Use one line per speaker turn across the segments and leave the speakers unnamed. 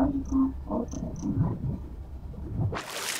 ポイントを設。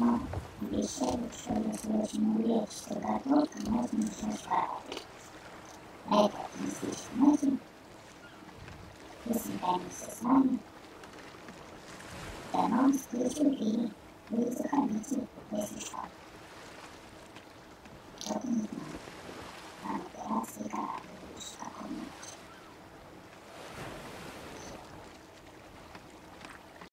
Но обещаю, что если очень уверен, что готов, то можно еще справить. На этом мы здесь смотрим. Присоединяемся с вами. До новых встреч в эфире. Вы заходите, если что.